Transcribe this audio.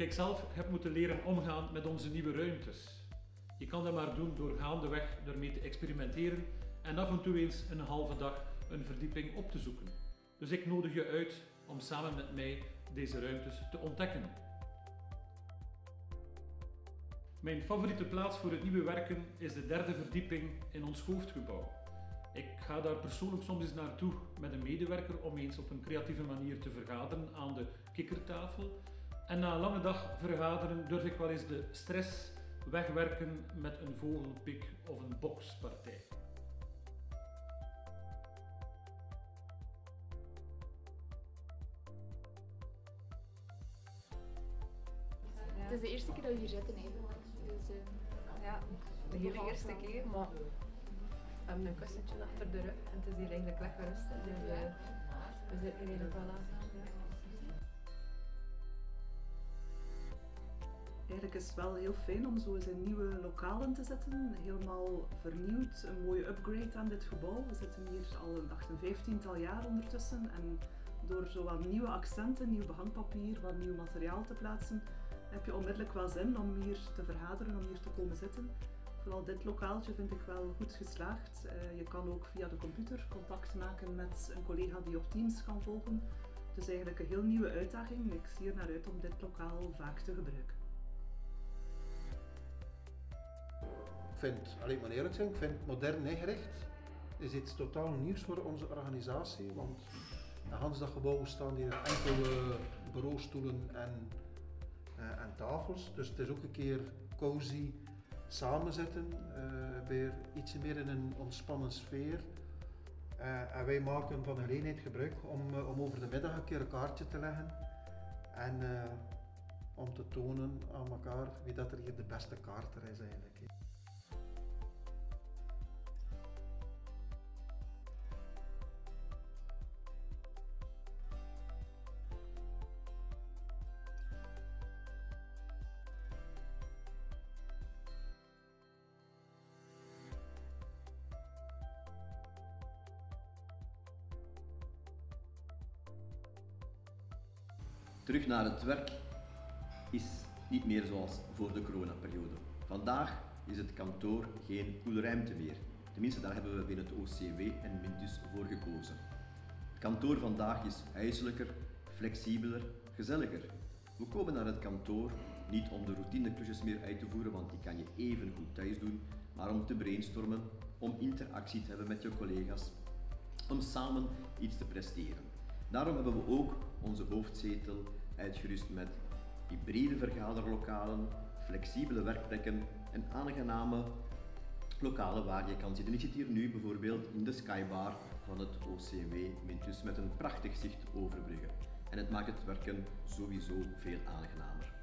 Ook ikzelf heb moeten leren omgaan met onze nieuwe ruimtes. Je kan dat maar doen door gaandeweg ermee te experimenteren en af en toe eens een halve dag een verdieping op te zoeken. Dus ik nodig je uit om samen met mij deze ruimtes te ontdekken. Mijn favoriete plaats voor het nieuwe werken is de derde verdieping in ons hoofdgebouw. Ik ga daar persoonlijk soms eens naartoe met een medewerker om eens op een creatieve manier te vergaderen aan de kikkertafel. En na een lange dag vergaderen durf ik wel eens de stress wegwerken met een vogelpik of een bokspartij. Het is de eerste keer dat we hier zitten eigenlijk. Dus, uh, ja, de hele eerste keer, maar we hebben een kussentje achter de rug en het is hier eigenlijk lekker rustig. Dus uh, we zitten hier eigenlijk wel aan. Eigenlijk is het wel heel fijn om zo eens in nieuwe lokalen te zitten. Helemaal vernieuwd, een mooie upgrade aan dit gebouw. We zitten hier al een 15-tal jaar ondertussen. En door zo wat nieuwe accenten, nieuw behangpapier, wat nieuw materiaal te plaatsen, heb je onmiddellijk wel zin om hier te vergaderen, om hier te komen zitten. Vooral dit lokaaltje vind ik wel goed geslaagd. Uh, je kan ook via de computer contact maken met een collega die op Teams kan volgen. Dus eigenlijk een heel nieuwe uitdaging. Ik zie er naar uit om dit lokaal vaak te gebruiken. Vind, alleen maar eerlijk zijn, ik vind modern ingericht is iets totaal nieuws voor onze organisatie. Want in Hans dat staan hier enkele bureaustoelen en uh, en tafels. Dus het is ook een keer cozy samenzitten, uh, weer iets meer in een ontspannen sfeer. Uh, en wij maken van de gebruik om, om over de middag een keer een kaartje te leggen en om te tonen aan elkaar wie dat er hier de beste kaarter is eigenlijk. Terug naar het werk is niet meer zoals voor de coronaperiode. Vandaag is het kantoor geen koele ruimte meer. Tenminste, daar hebben we binnen het OCW en Mintus voor gekozen. Het kantoor vandaag is huiselijker, flexibeler, gezelliger. We komen naar het kantoor niet om de routineklusjes meer uit te voeren, want die kan je even goed thuis doen, maar om te brainstormen, om interactie te hebben met je collega's, om samen iets te presteren. Daarom hebben we ook onze hoofdzetel uitgerust met hybride vergaderlokalen, flexibele werkplekken en aangename lokalen waar je kan zitten. Ik zit hier nu bijvoorbeeld in de skybar van het OCW Mintus met een prachtig zicht over Brugge. En het maakt het werken sowieso veel aangenamer.